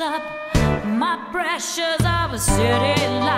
up, my pressures of a city life.